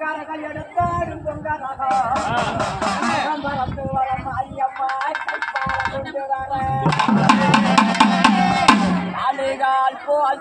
கரகம் எடுத்தாடும் கொண்டு வர அழுகால் போல்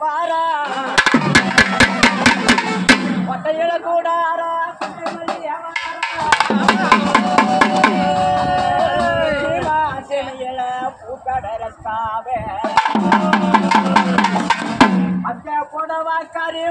வாரா. ஒத்தையல கூடாரா குண்டு மல்லிய அந்த புடவா கரி